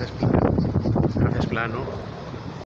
haces plano, plano